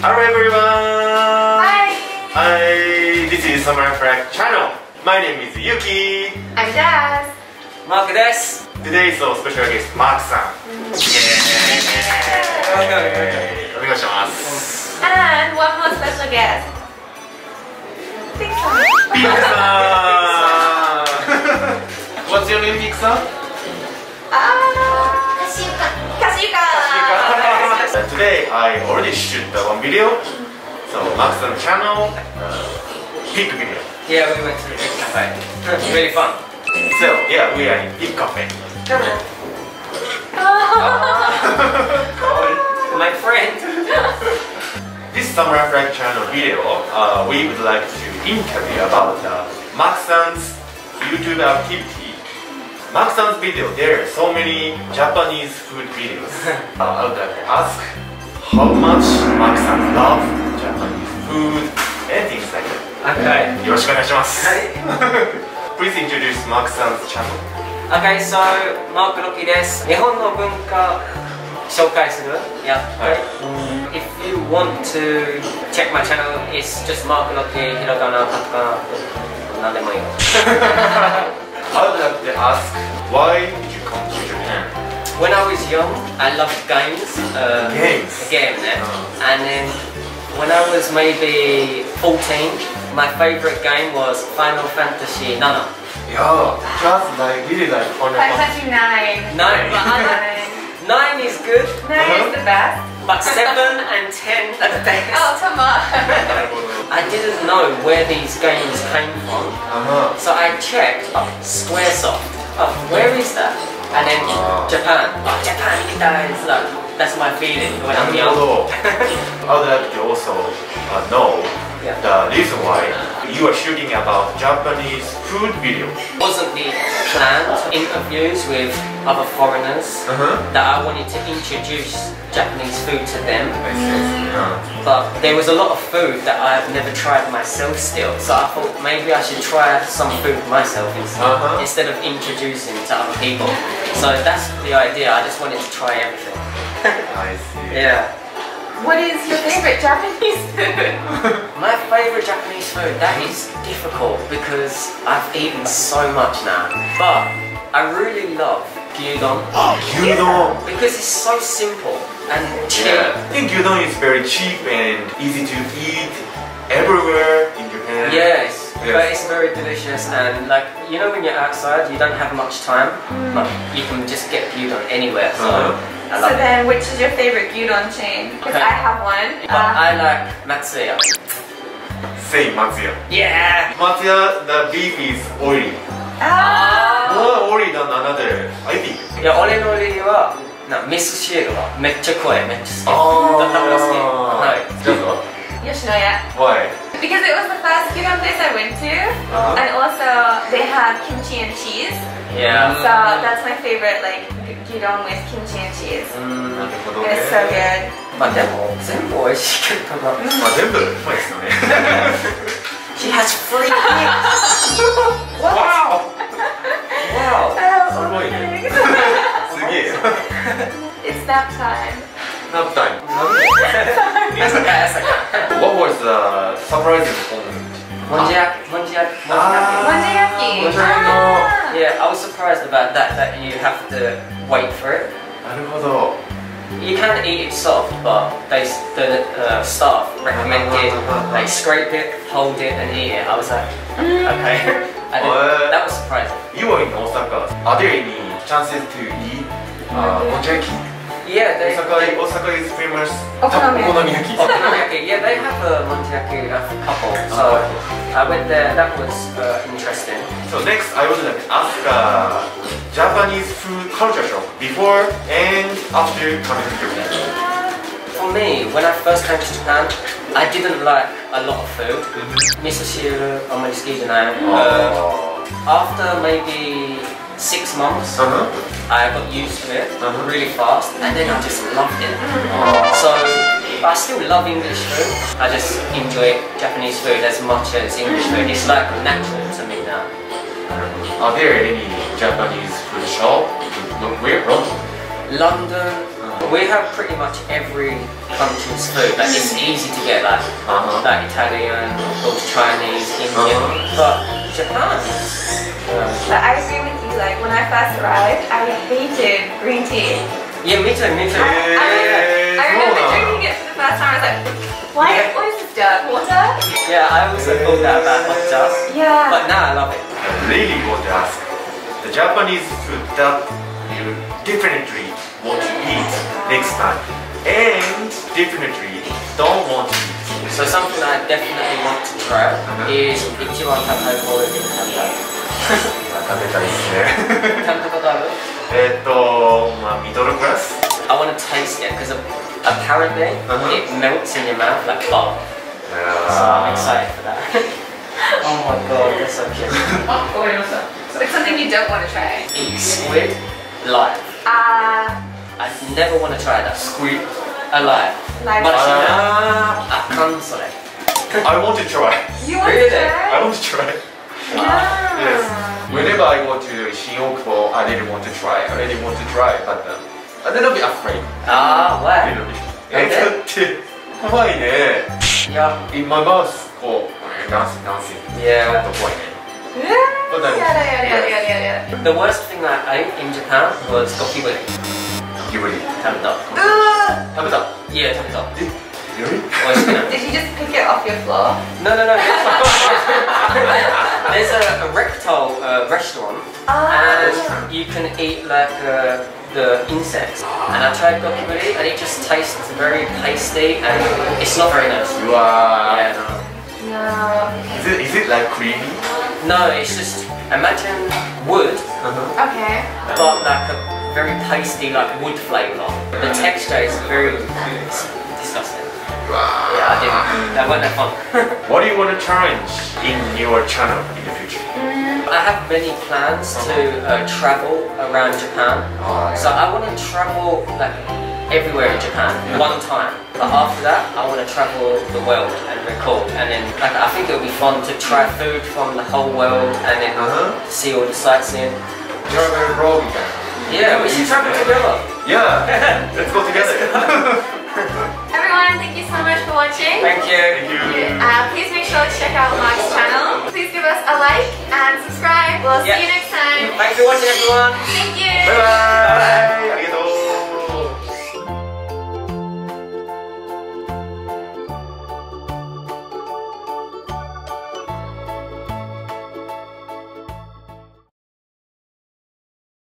Hello everyone! Hi! Hi! This is Samurai Flag channel. My name is Yuki. I'm Jazz. Mark, Today is our special guest, Mark さん。Mm. Mm-hmm. Yeah! Okay, okay. お願いします。And one more special guest. Big San. Big What's your name, Big Today I already shoot the one video. So Mark さん channel, uh, big video. Yeah, we went to the big cafe. really fun. So yeah, we are in big cafe. My friend. This Samurai Flag channel video, uh, we would like to interview about uh, Mark San's YouTube activity. Mark San's video, there are so many Japanese food videos. uh, I would like to ask how much Mark San love Japanese food and things like that. Okay. よろしくお願いします。Please introduce Mark San's channel. Okay, so マークロキです。日本の文化紹介する。やっぱり。If you want to check my channel, it's just マークロキ、ひらがな、カタカナ、なんでもいいよ。I would like to ask why when I was young, I loved games. Um, games? Again, yeah. oh. And then when I was maybe 14, my favourite game was Final Fantasy Nana. Yo, just like, really like on Final Fantasy 9. 9, but 9 is good. 9 uh -huh. is uh-huh. the best. But 7 and 10 are the best. Oh, come on. I didn't know where these games came from. Uh -huh. So I checked oh, Squaresoft. Oh, where is that? and then. Japan. Oh, Japan, that is like, that's my feeling when I'm young. I'd like to also uh, know yeah. the reason why you are shooting about Japanese food video. It wasn't the plan, interviews with other foreigners Uh-huh. that I wanted to introduce Japanese food to them. I see. Uh, But there was a lot of food that I've never tried myself still. So I thought maybe I should try some food myself instead, Uh-huh. instead of introducing to other people. So that's the idea. I just wanted to try everything. I see. Yeah. What is your favorite Japanese food? My favorite Japanese food, that is difficult because I've eaten so much now. But I really love gyudon. Ah, gyudon. Because it's so simple and cheap. Yeah. I think gyudon is very cheap and easy to eat everywhere in Japan. Yes, Yes. but it's very delicious and like you know when you're outside you don't have much time, but you can just get gyudon anywhere. So Uh-huh. So it. then, which is your favorite gyudon chain? Because Okay. I have one. But Uh, I like Matsuya. Say Matsuya. Yeah. Matsuya, the beef is oily. ah. More いや俺の理由はな味噌汁がめっちゃ濃いめっちゃ好あき。だったから好き。はい。じゃあ Yoshinoya. Why? Because it was the first gyudon place I went to, Uh-huh. and also they have kimchi and cheese. Yeah. So that's my favorite, like gyudon with kimchi and cheese. うんなるほど And ね it's so good. まあでも全部美味しいけどな。まあ全部うまいですよね She has free Wow. Oh, すごいね thanks. すげえ it's nap time. ナップタイム That's okay, that's okay. What was the surprising point? もんじやもんじやもんじやあ Monjayaki. Monjayaki. Ah. Yeah, I was surprised about that, that you have to wait for it. なるほど You can eat it soft, but they, the uh, staff recommended like scrape it, hold it, and eat it. I was like, okay. I didn't, that was surprising. You are in Osaka. are there any chances to eat uh, monjayaki? Yeah, they, Osaka, they, Osaka is famous okonomiyaki. okonomiyaki. okonomiyaki. Yeah, they have a Montiaku couple. Ah, so I went there. That was uh, interesting. So next, I would like to ask uh, Japanese food culture shock before and after coming to Japan for me, when I first came to Japan, I didn't like a lot of food. Mm -hmm. Miso shiru, omakisushi, and uh, oh. after maybe six months, Uh-huh. I got used to it Uh-huh. really fast, and then I just loved it. So I still love English food. I just enjoy Japanese food as much as English food. It's like natural to me now. Are there any Japanese food shop? Look where from? London, We have pretty much every country's food. Like it's easy to get like Uh-huh. like Italian, those Chinese, Indian, Uh-huh. but Japan. But I agree with you. Like when I first arrived, I hated green tea. yeah, me too, me too. I, I remember, I remember drinking it for the first time. I was like, why? Yeah. What is this dirt water? Yeah, I also thought that about hot sauce, Yeah. but now I love it. I really want to ask the Japanese food that you definitely want to eat next time and definitely don't want to eat. So something I definitely want to try Uh-huh. is 一番高いボールに食べたい。食べたいですね食べたことあるえっとまあミドルクラス I want to taste it because apparently Uh-huh. it melts in your mouth like butter. So I'm excited for that. oh my god, that's so cute. So it's something you don't want to try. Eat squid live. Ah, I never want to try that. Squid alive. Live. But I can't select. I want to try. You want really? to try? I want to try. Yeah. Yes. Whenever I go to Shin-Okubo, I didn't want to try. I didn't want to try, but uh, a little be afraid. Ah, why? A little bit. Okay. 怖いね。いや、in my mouth こう、ダンスダンス。Yeah. ちょっと怖いね。Yeah, yeah, yeah, yeah, yeah, yeah. The worst thing I ate in Japan was gokiburi. Gokiburi. Tam dog. 食べた。 Ugh. 食べたいや、食べた。えギブリ美味しくない Did you just pick it off your floor? No, no, no. There's a, a reptile uh, restaurant, Ah. and you can eat like uh, the insects. And I tried gokiburi, and it just tastes very pasty, and it's not very nice. うわ Yeah, no. No. Is it, is it like creamy? No, it's just imagine wood, Okay. but like a very pasty, like wood flavour. The texture is very disgusting. Yeah, I did. That wasn't that fun. what do you want to change in your channel in the future? I have many plans to uh, travel around Japan. So I want to travel like everywhere in Japan one time. But after that, I want to travel the world and record. And then like I think it would be fun to try food from the whole world and then uh -huh. see all the sightseeing. Do you remember Rogan? Yeah, we should travel together. Yeah, let's go together. Everyone, thank you so much for watching. Thank you. Thank you. Uh, please make sure to check out Mark's channel. Please give us a like and subscribe. We'll yeah. see you next time. Thanks for watching, everyone. Thank you. Bye bye.